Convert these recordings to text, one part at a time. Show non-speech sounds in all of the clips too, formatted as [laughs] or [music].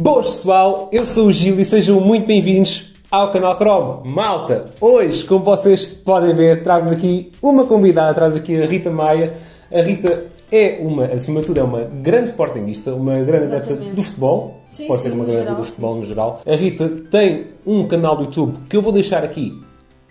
Boas pessoal, eu sou o Gil e sejam muito bem-vindos ao canal Chrome. Malta, hoje, como vocês podem ver, trago-vos aqui uma convidada, trago aqui a Rita Maia. A Rita é uma, acima de tudo, é uma grande sportinguista, uma grande adepta Exatamente. do futebol. Sim, Pode sim, ser uma grande geral, adepta do futebol sim. no geral. A Rita tem um canal do YouTube que eu vou deixar aqui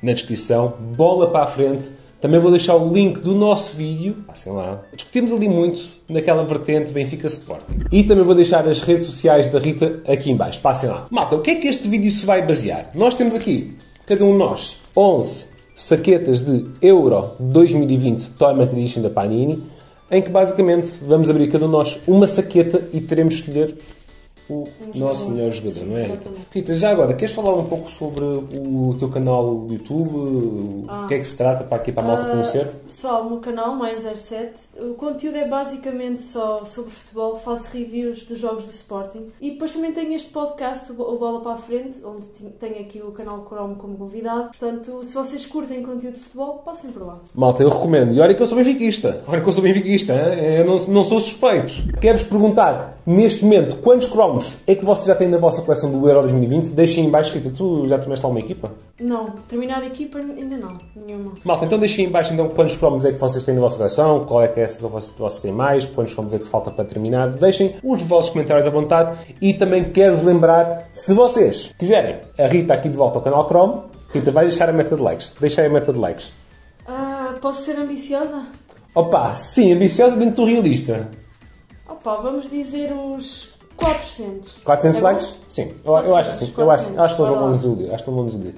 na descrição. Bola para a frente. Também vou deixar o link do nosso vídeo. Passem lá. Discutimos ali muito naquela vertente Benfica Sporting. E também vou deixar as redes sociais da Rita aqui em baixo. Passem lá. Malta, o que é que este vídeo se vai basear? Nós temos aqui, cada um de nós, 11 saquetas de Euro 2020 Tournament Edition da Panini, em que basicamente vamos abrir cada um de nós uma saqueta e teremos de escolher o nosso melhor jogador, não é? Rita? exatamente. Rita, já agora, queres falar um pouco sobre o teu canal do YouTube? O que é que se trata para aqui para a malta Ah, conhecer? Pessoal, o meu canal, mais 07, o conteúdo é basicamente só sobre futebol, faço reviews dos jogos do Sporting e depois também tenho este podcast, o Bo- o Bola para a Frente, onde tenho aqui o canal Chrome como convidado. Portanto, se vocês curtem conteúdo de futebol, passem por lá. Malta, eu recomendo. E olha que eu sou benfiquista. Olha que eu sou benfiquista. hein? Eu não, não sou suspeito. Quero-vos perguntar, neste momento, quantos é que vocês já têm na vossa coleção do Euro 2020? Deixem em baixo, Rita. Tu já tiveste alguma equipa? Não, terminar a equipa ainda não, nenhuma. Malta, então deixem em baixo então, quantos cromos é que vocês têm na vossa coleção, qual é que é essa que vocês, têm mais, quantos cromos é que falta para terminar. Deixem os vossos comentários à vontade e também quero-vos lembrar, se vocês quiserem a Rita aqui de volta ao canal Chrome, Rita vai deixar a meta de likes. Deixa aí a meta de likes. Ah, posso ser ambiciosa? Opa, sim, ambiciosa dentro do realista. Opa, vamos dizer os 400. 400 É likes? Sim, eu, eu acho que sim. Eu acho, acho que não vão nos iludir. Acho que não nos iludir.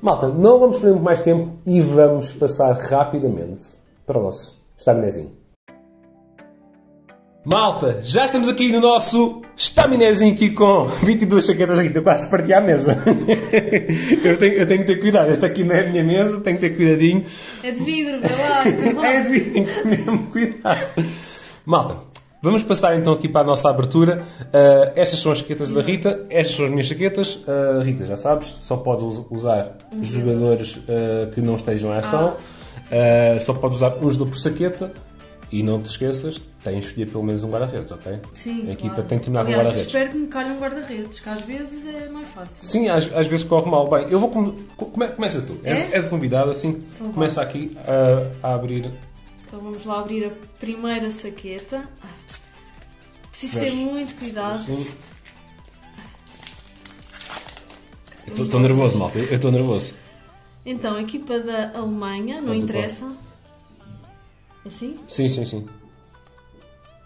Malta, não vamos perder muito mais tempo e vamos passar rapidamente para o nosso estaminezinho. Malta, já estamos aqui no nosso estaminezinho aqui com 22 chaquetas aqui. Eu quase parti à mesa. [laughs] eu, tenho, eu tenho que ter cuidado. Esta aqui não é a minha mesa, tenho que ter cuidadinho. É de vidro, vê lá. [laughs] É de tenho que ter mesmo cuidado. Malta, vamos passar então aqui para a nossa abertura. Uh, estas são as chaquetas da Rita, estas são as minhas chaquetas. Uh, Rita, já sabes, só pode us- usar jogadores uh, que não estejam em ação. Uh, só pode usar um jogador por saqueta. E não te esqueças, tens de escolher pelo menos um guarda-redes, ok? Sim, A equipa claro. tem que terminar com Aliás, guarda-redes. espero que me calhe um guarda-redes, que às vezes é mais fácil. Sim, às, às vezes corre mal. Bem, eu vou. com- Come, começa tu. És, É? és convidado, assim. Então começa aqui a abrir. Então vamos lá abrir a primeira saqueta. Preciso Fecha. ter muito cuidado. Assim. Estou nervoso, malta. Eu estou nervoso. Então, a equipa da Alemanha, não Vamos interessa. Assim? Sim, sim, sim.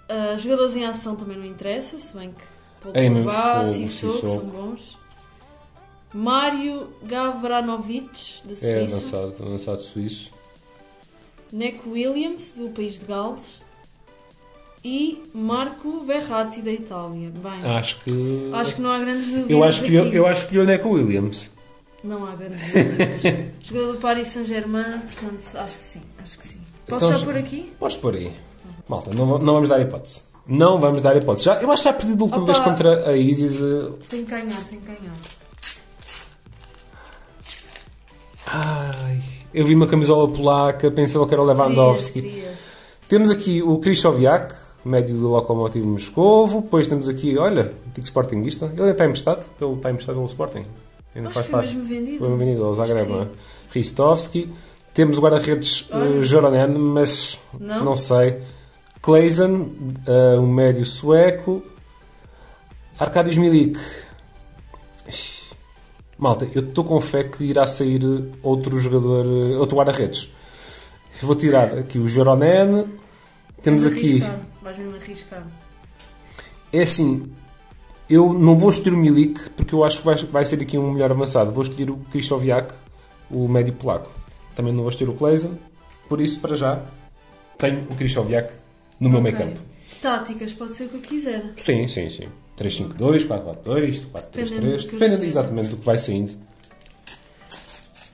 Ah, jogadores em ação também não interessa, se bem que Paul Ei, mesmo, Pogba, Sissoko são bons. Mário Gavranovic, da É Suíça. avançado, avançado suíço. Neco Williams, do país de Gales. E Marco Verratti, da Itália. Bem, Acho que. acho que não há grandes dúvidas. eu acho que eu, eu acho que o Neco Williams. Não há grandes dúvidas. [laughs] Jogador do Paris Saint-Germain, portanto, acho que sim, acho que sim. Posso Então, já por aqui? Podes pôr aí. Malta, não, não vamos dar hipótese. Não vamos dar hipótese. Já, eu acho que já perdi da última Opa. vez contra a Isis. eh, Tem que ganhar, tem que ganhar. Ai, eu vi uma camisola polaca, pensava que era o Lewandowski. Querias. Temos aqui o Krychowiak, médio do Lokomotiv Moscovo. Depois temos aqui, olha, antigo Sportingista. Ele está emprestado, ele está emprestado pelo Sporting. Ainda Acho faz foi parte. mesmo vendido. Foi vendido ao Zagreb, não é? Ristovski. Temos o guarda-redes uh, Joronen, mas Não? não, sei. Kleisen, uh, um médio sueco. Arkadiusz Milik. Ixi. Malta, eu estou com fé que irá sair outro jogador, uh, outro guarda-redes. Vou tirar aqui o Joronen. Temos aqui. arriscar, Vais mesmo arriscar. É assim, eu não vou escolher o Milik porque eu acho que vai, vai ser aqui um melhor avançado. Vou escolher o Krychowiak, o médio polaco. Também não vou escolher o Kleisen, por isso, para já, tenho o Krychowiak no meu Ok. meio campo. Táticas, pode ser o que eu quiser. Sim, sim, sim. 3-5-2, 4-4-2, 4-3-3, Dependendo exatamente do que vai saindo.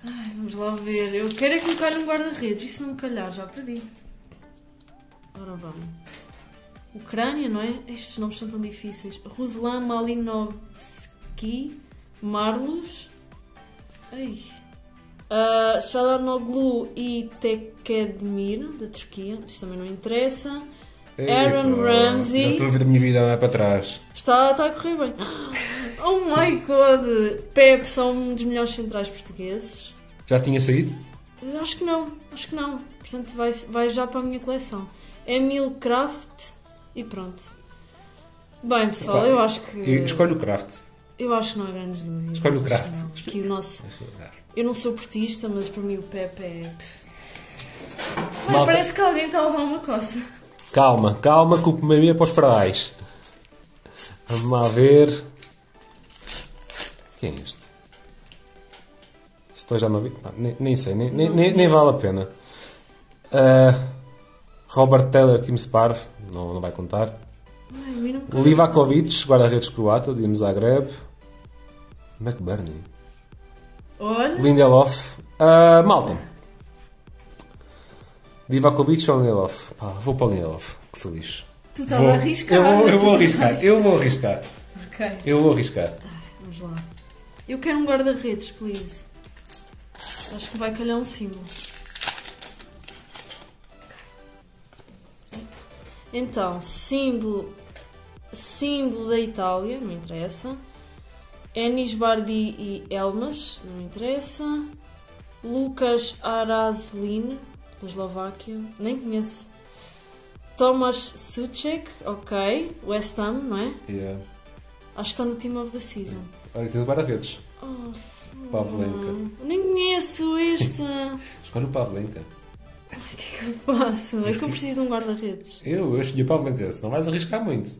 Ai, vamos lá ver. Eu quero é que me calhe um guarda-redes. E se não me calhar, já perdi. Ora bem. Ucrânia, não é? Estes nomes são tão difíceis. Ruslan Malinovski Marlos. Ai. Uh, Shalanoglu e Tekedmir, da Turquia. Isto também não interessa. Aaron Ramsey. Já estou a ver a minha vida lá para trás. Está, está a correr bem. [gasps] Oh my god! Pep são um dos melhores centrais portugueses. Já tinha saído? Eu Acho que não, acho que não. Portanto, vai, vai já para a minha coleção. Emil Kraft e pronto. Bem, pessoal, eu acho que. Eu escolho o Kraft. Eu acho que não há grandes dúvidas. Escolhe o Kraft. não. Que o nosso. Eu não sou portista, mas para mim o Pepe é. Malta. parece que alguém está a levar uma coça. Calma, calma que o primeiro é para os parais. Vamos lá ver. Quem é este? Se estou já a ver. Pá, nem, nem sei, nem, nem, Não nem, vale a pena. Ah, Robert Taylor, Tim Sparv, não, não vai contar. Não Livakovic, guarda-redes croata, de Zagreb. McBurney. Olha, Lindelof. Ah, Malta. Livakovic ou Lindelof? Pá, vou para o Lindelof, que se lixe. tu estás a arriscar. Eu vou, eu vou arriscar, eu vou arriscar. Ok, Eu vou arriscar. vamos lá. Eu quero um guarda-redes, please. Acho que vai calhar um símbolo. Então, símbolo, símbolo da Itália, não me interessa. Enis Bardi e Elmas, não me interessa. Lucas Araslin, da Eslováquia, nem conheço. Tomas Suchek, ok. West Ham, não é? Yeah. Acho que está no Team of the Season. Olha, tem o guarda-redes. Oh, Pavlenka. nem conheço este. [laughs] Escolhe o Pavlenka. O que eu faço? É que eu preciso de um guarda-redes. Eu, eu escolhi o Pavlenka, senão vais arriscar muito.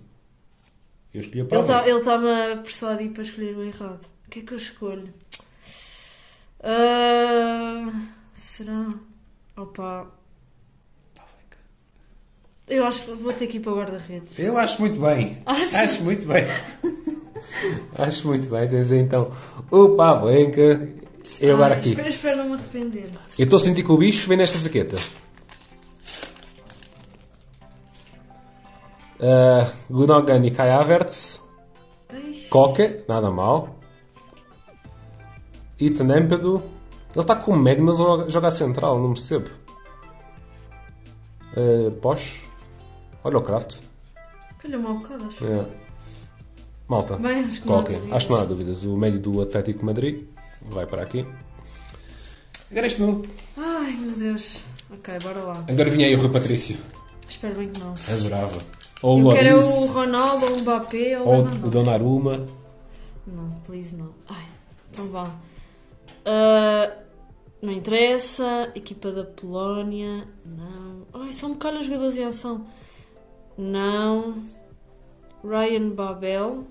Eu escolhi o está Pavlenka. ele tá-me a persuadir para escolher o errado. O que é que eu escolho? Ah, será? Opa. Eu acho que vou ter que ir para o guarda-redes. Eu acho muito bem. Acho? Acho muito bem. [laughs] acho muito bem. Tens então o Pavlenka. Eu agora aqui. Espero, não me arrepender. Eu estou a sentir que o bicho vem nesta jaqueta. Uh, Gundogan e Kai Havertz. Coca, nada mal. Ethan. Ele está com médio, mas joga, central, não percebo. Uh, Bosch. Olha o Kraft. calhou-me ao bocado, acho. É. Malta. Bem, acho que não há dúvidas. Acho que não há dúvidas. O médio do Atlético Madrid vai para aqui. Agora este não. Ai, meu Deus. Ok, bora lá. Agora vinha aí o Rui Patrício. Espero bem que não. Adorava. Ou o Eu quero é Loris. o Ronaldo, ou o Mbappé, ou, Ou o o. Donnarumma. Não, please não. Ai, então vá. Ah, não interessa. Equipa da Polónia. Não. Ai, só me calham os jogadores em ação. Não. Ryan Babel.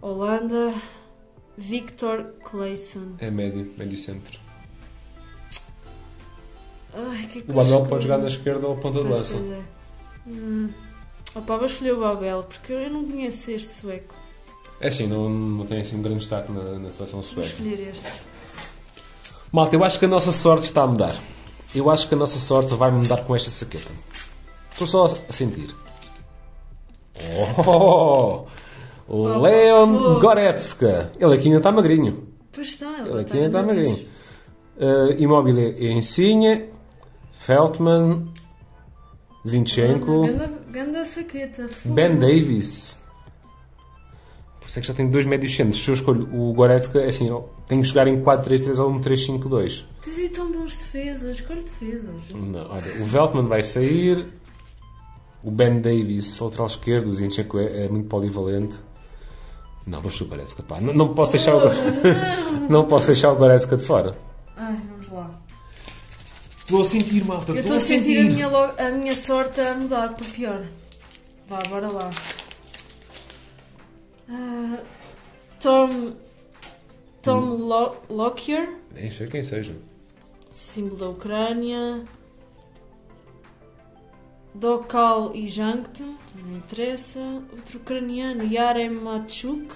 Holanda. Victor Clayson. É médio, médio centro. Ai, que é que O Babel pode jogar na esquerda ou ponta de lança. Hum. Opa, vou escolher o Babel, porque eu não conheço este sueco. É assim, não, não tem assim um grande destaque na, na seleção Vou sueca. escolher este. Malta, eu acho que a nossa sorte está a mudar. Eu acho que a nossa sorte vai mudar com esta saqueta. Estou só a sentir. Oh! Oh, Leon. Goretzka. Ele aqui ainda está magrinho. Pois está, Ele ele aqui ainda está magrinho. Uh, Immobile Insigne. Feldman. Zinchenko. Ganda, ganda saqueta. Ben Davis. Por isso é que já tenho dois médios centros. Se eu escolho o Goretzka, é assim, eu tenho que jogar em 4-3-3 ou um 3-5-2. Tens aí tão bons defesas. Escolhe defesas. Não, olha, o Veltman vai sair. O Ben Davis, lateral esquerdo. O Zinchenko é, é muito polivalente. Não, vou escolher o Goretzka, pá. Não, não posso deixar o, [laughs] não. não posso deixar o Goretzka de fora. Ai, vamos lá. Estou a sentir, malta. Eu estou a sentir a minha, a minha sorte a mudar para pior. Vá, bora lá. Ah, Tom. Tom Lo Lockyer, Nem sei quem seja. símbolo da Ucrânia. Dokal e Jankto, não interessa. Outro ucraniano, Yarem Machuk.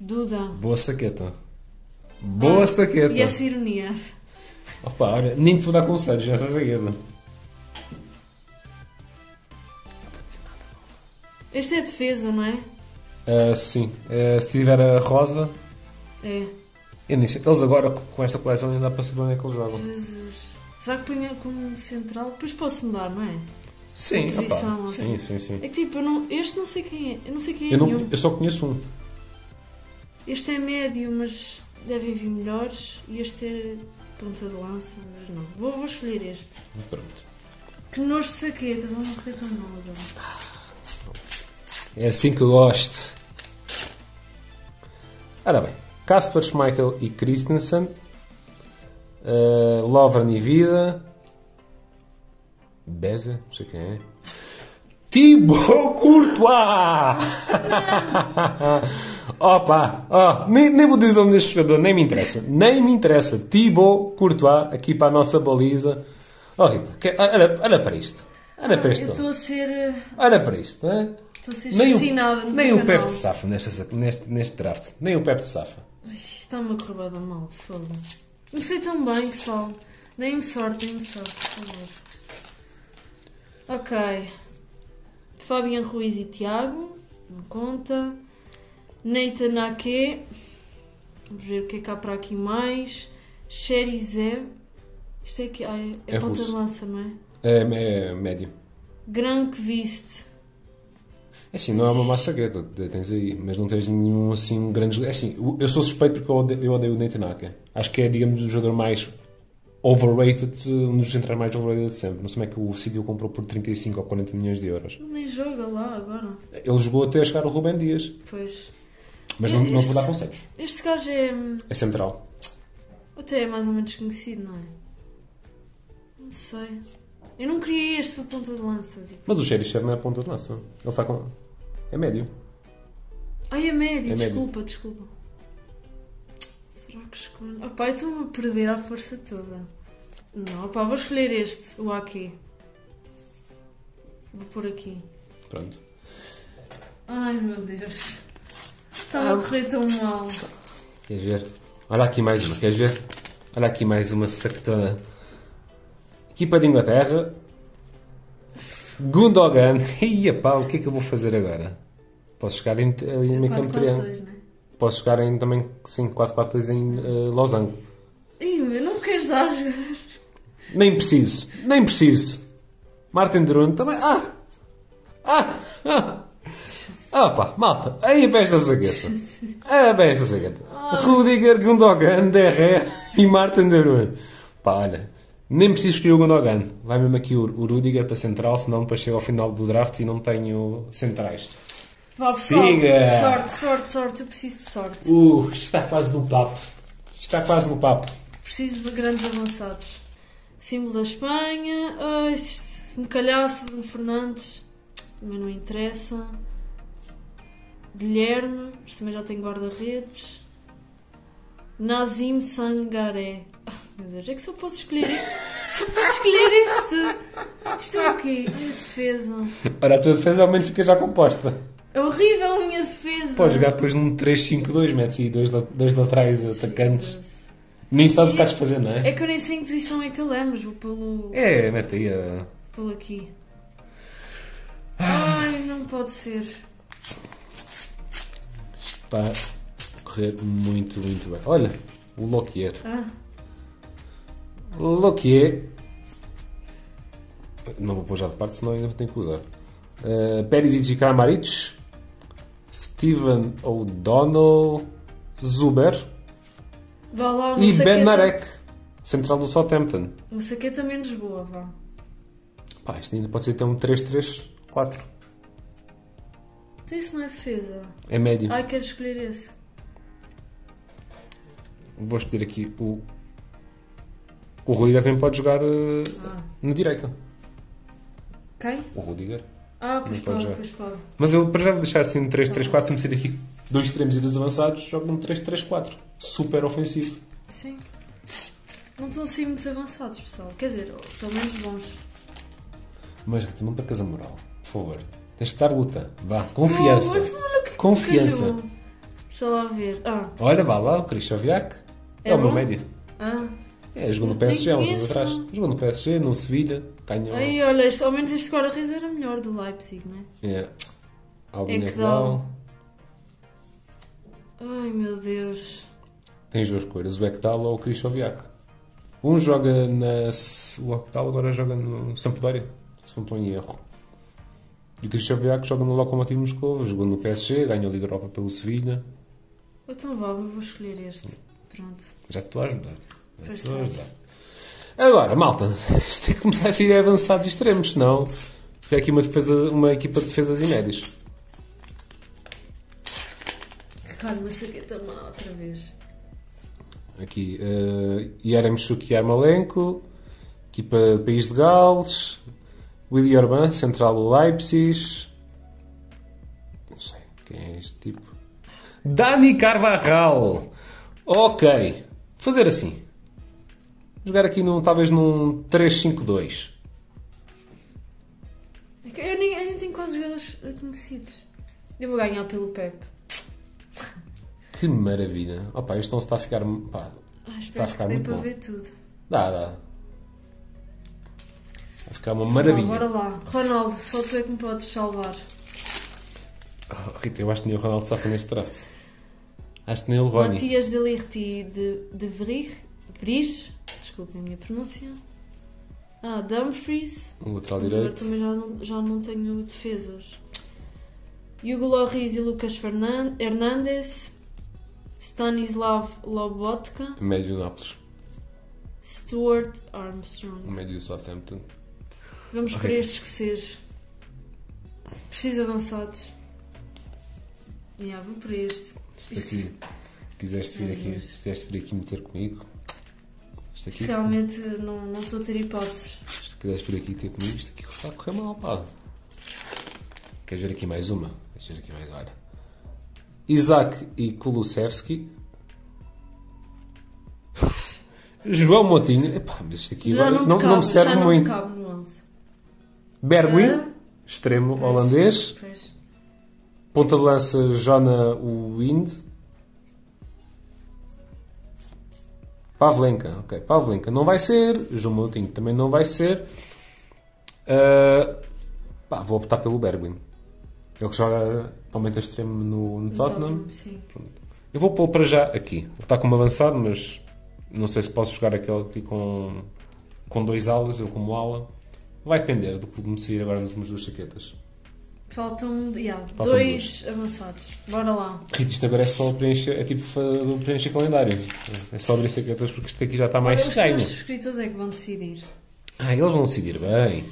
Duda. Boa saqueta. Boa Ah, saqueta. E essa ironia. Opa, olha, nem te vou dar conselhos nessa saqueta. Este é defesa, não é? Ah, sim, Ah, se tiver a rosa, É. eu nem sei. Eles agora com esta coleção ainda dá para saber onde é que eles jogam. Jesus. Será que punha como central? Depois posso mudar, não é? Sim, posição, assim. sim, sim, sim. É que tipo, eu não, este não sei quem é. Eu não sei quem é Eu, não- eu só conheço um. Este é médio, mas devem vir melhores. E este é ponta de lança, mas não. Vou, vou escolher este. Pronto. Que nojo de saqueta, vou morrer mal agora. É assim que eu gosto. Ora bem, Casper Schmeichel e Christensen, uh, Lovren e Vida, Beza, não sei quem é, Thibaut Courtois! [laughs] Opa, ó, nem, nem vou dizer o nome deste jogador, nem me interessa, nem me interessa. Thibaut Courtois, aqui para a nossa baliza. Oh Rita, que- olha, olha para isto, olha para isto. Eu estou a ser. eh, Olha para isto, não é? Estou a ser Nem assassinada o, nem o Pep de Safa neste, neste, neste draft. Nem o Pep de Safa. Está-me a correr da mal, foda Comecei tão bem, pessoal. Deem-me sorte, deem-me sorte, por favor. Ok. Fabian Ruiz e Tiago. Não conta. Nathan Ake. Vamos ver o que é que há para aqui mais. Cherizev. Isto é que ah, é, é ponta de lança, não é? É, é médio. Grankvist. É assim, não é uma massa gueta, tens aí, mas não tens nenhum assim grande. É assim, eu sou suspeito porque eu odeio, eu odeio o Nathan Ake. Acho que é, digamos, o jogador mais overrated, um dos centrais mais overrated de sempre. Não sei como é que o City o comprou por 35 ou 40 milhões de euros. Ele nem joga lá agora. Ele jogou até a chegar o Rubem Dias, Pois. mas não, não Este- vou dar conselhos. Este gajo é. hum, É central. Até é mais ou menos conhecido, não é? Não sei. Eu não queria este para ponta de lança. Tipo. Mas o Xerichev não é ponta de lança. Ele está com. É médio. Ai, é médio, É médio. desculpa, desculpa. Será que escolho? Oh, pá, eu estou-me a perder à força toda. Não, pá, vou escolher este, o Aki. Vou pôr aqui. Pronto. Ai meu Deus. Está a correr tão mal. Queres ver? Olha aqui mais uma, queres ver? Olha aqui mais uma sactona. Equipa de Inglaterra. Gundogan. [laughs] Ia pá, o que é que eu vou fazer agora? Posso chegar em, em meio campo triângulo. 4-4-2, né? Posso chegar em também, sim, 4-4-2 em uh, Losango. Ih, meu, não me queres dar jogadores? Nem preciso, nem preciso. Martin Drone também. Ah! Ah! Ah! Ah pá, malta, aí para esta zagueta. Ah, para esta zagueta. Rudiger, Gundogan, Derré e Martin Drone. Pá, olha, nem preciso escolher o Gundogan. Vai mesmo aqui o, o Rudiger para central, senão depois chego ao final do draft e não tenho centrais. Vá, pessoal. Siga! Sorte, sorte, sorte. Eu preciso de sorte. Uh, está quase no papo. Está quase no papo. Preciso de grandes avançados. Símbolo da Espanha. Ai, se se me calhasse Bruno Fernandes. Também não interessa. Guilherme. Mas também já tenho guarda-redes. Nazim Sangaré. Meu Deus, é que só posso escolher. Só posso escolher este. Isto é o quê? A minha defesa. Ora, a tua defesa ao menos fica já composta. É horrível a minha defesa. Podes jogar depois num 3-5-2, metes aí dois, dois laterais atacantes. Nem sabes o que de fazer, não é? É que eu nem sei em que posição é que ele é, mas vou pelo. É, mete aí a. Pelo aqui. Ai, não pode ser. Está a correr muito, muito bem. Olha, o Loquier. Ah, Loquier. Não vou pôr já de parte, senão ainda tenho que usar. Uh, Perisic e Kramaric. Steven O'Donnell. Zuber. vá lá E saqueta. Ben Narek. Central do Southampton. Uma saqueta menos boa, vá. Pá, isto ainda pode ser até um 3-3-4. Então isso não é defesa. É médio. Ai, quero escolher esse. Vou escolher aqui o. O Rudiger também pode jogar uh, Ah. na direita. Quem? O Rudiger. Ah, pois pode pode, pois pode. Mas eu para já vou deixar assim um 3-3-4. Se me sair aqui dois extremos e dois avançados, jogo um 3-3-4. Super ofensivo. Sim. Não estão assim muitos avançados, pessoal. Quer dizer, pelo menos bons. Mas não percas a moral. Por favor. Tens de estar luta. Vá. Confiança. Oh, que Confiança. calhou. Deixa lá ver. Ah, Olha, vá lá, o Krychowiak. É, É o meu bom? médio. ah. É, jogou no PSG há uns anos atrás. Jogou no PSG, no Sevilha. Ganhou. Aí, olha, este, ao menos este guarda-redes era melhor do Leipzig, não é? É. Albin É que Ekdal. Ai, meu Deus. Tens duas escolhas, o Ekdal ou o Krychowiak. Um joga na... O Ekdal agora joga no Sampdoria. se não estou em erro. E o Viaco joga no Lokomotiv Moscou, jogou no PSG, ganhou a Liga Europa pelo Sevilha. Então vá, vou escolher este. Pronto. Já te estou a ajudar. Agora, malta, [laughs] isto tem que começar a ser avançados extremos, senão fica aqui uma, defesa, uma equipa de defesas e médios. Calma, uma saqueta má outra vez. Aqui, uh, Yaremchuk Yarmolenko, equipa de País de Gales, Willy Orban, Central do Leipzig. Não sei quem é este tipo. Dani Carvajal! Ok, fazer assim. Jogar aqui num, talvez num 3-5-2. É Eu nem, eu nem tenho quase jogadores conhecidos. Eu vou ganhar pelo Pep. Que maravilha! Opa, este não está a ficar. Pá, Ah, Está a ficar muito para bom. ver tudo. dá, dá. Vai ficar uma maravilha. Vá, bora lá. Ronaldo, só tu é que me podes salvar. Oh, Rita, eu acho que nem o Ronaldo safa neste draft. Acho que nem o Rony. Matias de Lirti de, de Vrig, Vrig, desculpem a minha pronúncia. Ah, Dumfries. O lateral direito. também já não, já não tenho defesas. Hugo Lloris e Lucas Fernan- Hernandes. Stanislav Lobotka. Médio Nápoles. Stuart Armstrong. médio Southampton. Vamos para este escocês. Preciso avançados. Yeah, vou para este. Isto aqui. Quiseste vir aqui, quiseste vir aqui meter comigo. Isto aqui. Realmente não, não estou a ter hipóteses. Isto quiseste vir aqui ter comigo. Isto aqui está a correr mal, pá. Queres ver aqui mais uma? Queres ver aqui mais olha. Isaac e Kulusevski. [laughs] João Motinho. Epá, mas isto aqui agora não, não, cabe, me serve não muito. 11. Bergwijn, Ah, extremo pois, holandês. pois. Ponta de lança Jona Wind. Pavlenka, ok. Pavlenka não vai ser. João Moutinho também não vai ser. Ah, pá, vou optar pelo Bergwijn. Ele que joga atualmente a extremo no, no Tottenham. Eu vou pôr para já aqui. Ele está como avançado, mas não sei se posso jogar aquele aqui com, com dois alas, ele como ala. Vai depender do que me sair agora nas minhas duas chaquetas. Faltam, yeah, Faltam dois avançados. Bora lá. Rita, isto agora é só preencher, é tipo preencher calendário. É só abrir saquetas porque isto aqui já está mais Os estranho. teus escritores é que vão decidir. Ah, eles vão decidir bem.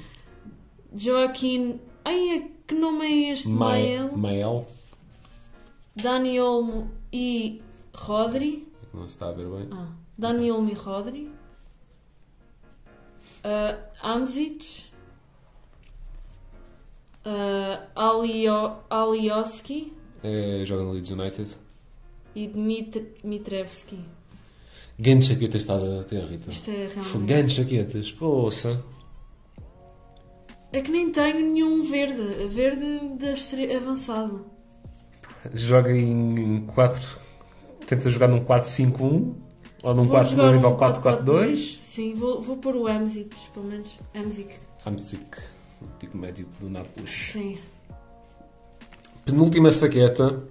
Joaquim. Ai, que nome é este? Mael. Mael. Mael. Dani Olmo e Rodri. Não se está a ver bem. Ah, Dani Olmo e Rodri. Uh, Amzic. Uh, Alio, Alioski É, joga no Leeds United. e Dmitr, Dmitrevski. Grandes chaquetas estás a ter, Rita. Isto é realmente. Grandes chaquetas. Poça. É que nem tenho nenhum verde. Verde estre- avançado. Joga em 4. Tenta jogar num 4-5-1 ou num Vou 4 jogar ou um 4-4-2. Sim, vou, vou pôr o Amzic, pelo menos. Amzic, Amsic, tipo médio do Nápoles. sim. Penúltima saqueta.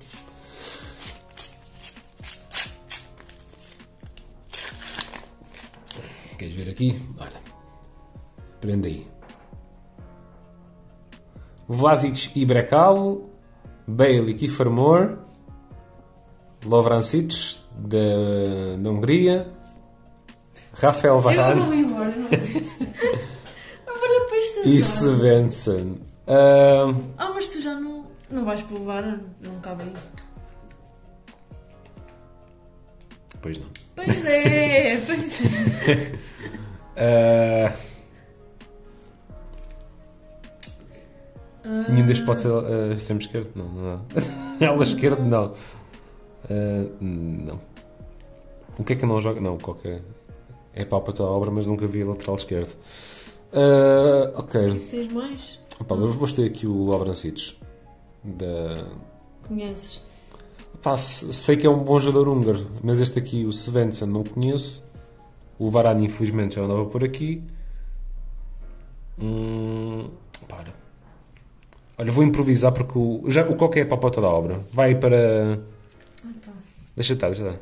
Queres ver aqui? Olha. Prende aí. Vlasic e Brekalo. Bale e Kiefer Moore. Lovrancic da, Hungria. Rafael Eu Varane vou embora, não e. Svensson. Ah, Ah, mas tu já não, não vais provar, não cabe aí. pois não. Pois é, [laughs] pois é. Ah, Nenhum destes pode ser uh, extremo esquerdo? Não, não dá. [laughs] Ala esquerdo, não. Uh, não. O que é que eu não jogo? Não, qualquer. É pau para a obra, mas nunca vi lateral esquerdo. Uh, ok. Tens mais? Opa, eu vou ter aqui o Lovrancic. Da... Conheces? Se- sei que é um bom jogador húngaro, mas este aqui, o Svensson, não conheço. O Varane, infelizmente, já andava por aqui. Hum, para. Olha, vou improvisar porque o, já, o Coca é a papota da obra. Vai para. Ai, pá. Deixa estar, deixa estar.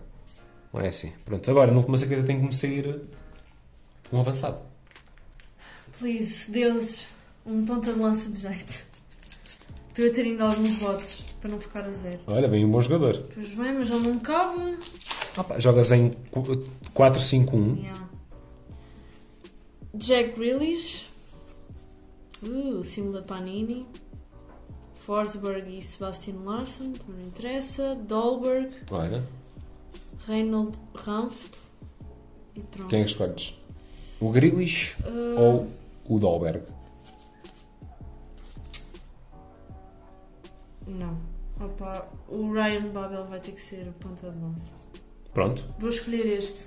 Não é assim. Pronto, agora na última saqueta tem que me sair um avançado. Please, deuses. Um ponta de lança de jeito. Para eu ter ainda alguns votos, para não ficar a zero. Olha, vem um bom jogador. Pois bem, mas ele não cabe. Opa, jogas em 4-5-1. Yeah. Jack Grealish. Uh, símbolo da Panini. Forsberg e Sebastian Larsson, também não interessa. Dolberg, Olha, Reinhold Ranft. E pronto. quem é que escolhes? O Grealish Uh, ou o Dolberg? Não. Opa, o Ryan Babel vai ter que ser o ponta de lança. Pronto. Vou escolher este.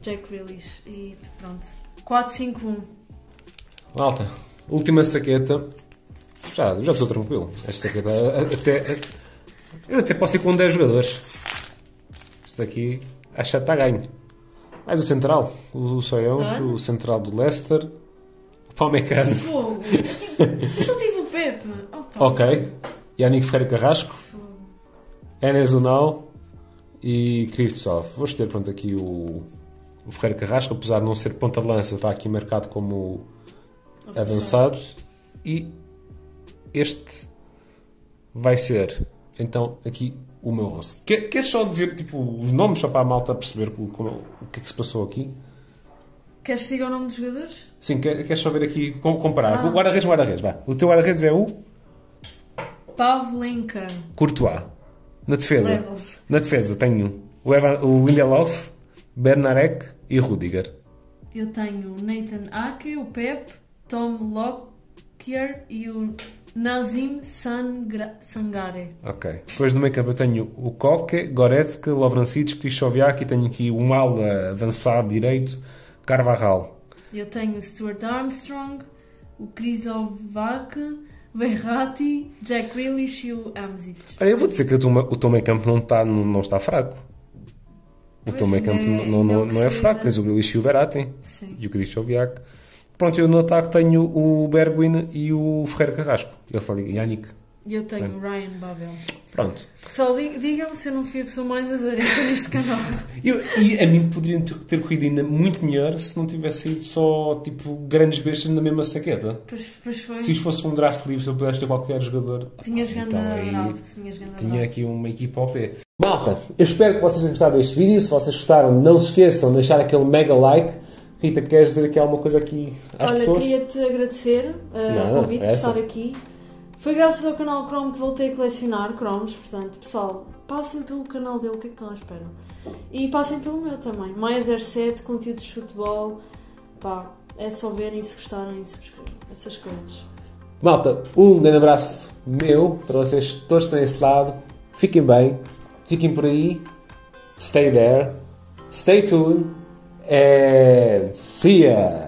Jack Grealish. E pronto. 4-5-1. Malta, última saqueta. Já, já estou tranquilo. Esta saqueta até. Eu até posso ir com 10 jogadores. Este aqui acho que está ganho. Mais o central, o Soyons, Ah. o central do Leicester, o Palmecano. Fogo! Eu só tive o Pepe. Opa, Ok. Yannick Ferreira Carrasco. Enes Unal e Krivtsov. Vou escolher pronto, aqui o, o Ferreira Carrasco, apesar de não ser ponta de lança, está aqui marcado como avançado. E este vai ser então aqui o meu 11. Quer, queres só dizer tipo, os nomes só para a malta perceber como- o que é que se passou aqui? Queres que diga o nome dos jogadores? Sim, quer, queres só ver aqui, com- comparar. Ah. O guarda-redes, o guarda-redes, vá. O teu guarda-redes é o Pavlenka. Courtois. Na defesa. Levels. Na defesa tenho o, Evan, o Lindelof, Bernarek e Rudiger. Eu tenho o Nathan Ake, o Pep, Tom Lockyer e o Nazim Sangra- Sangare. Ok. Depois no meio campo eu tenho o Koke, Goretzka, Lovrancic, Krychowiak e tenho aqui um ala avançado direito, Carvajal. Eu tenho o Stuart Armstrong, o Krizovac, Verratti, Jack Grealish e o Amzic. Olha, eu vou dizer que o teu, o campo não está, não, está fraco. O campo é- não, não, é não, não é se fraco. Tens o Grealish e o Verratti Sim. e o Krychowiak. Pronto, eu no ataque tenho o Bergwin e o Ferreira Carrasco. Ele só liga Yannick. E eu tenho o Ryan Babel. Pronto. Pessoal, di- digam se eu não fui a pessoa mais azarenta neste canal. [laughs] Eu- e a mim poderiam ter, ter corrido ainda muito melhor se não tivesse sido só tipo grandes bestas na mesma saqueta. Pois, pois foi. Se isto fosse um draft livre, se eu pudesse ter qualquer jogador. Tinhas então aí draft. Tinhas Tinha aqui uma equipa OP. Malta, eu espero que vocês tenham gostado deste vídeo. Se vocês gostaram, não se esqueçam de deixar aquele mega like. Rita, queres dizer aqui alguma coisa aqui às Olha, pessoas? queria-te agradecer uh, o convite por estar aqui. Foi graças ao canal Chrome que voltei a colecionar cromos, portanto, pessoal, passem pelo canal dele, o que é que estão à espera? E passem pelo meu também. Mais 07, conteúdos de futebol, pá, é só verem se gostarem subscreverem. Essas coisas. Malta, um grande abraço meu para vocês todos que estão desse lado. Fiquem bem, fiquem por aí. Stay there, stay tuned and see ya!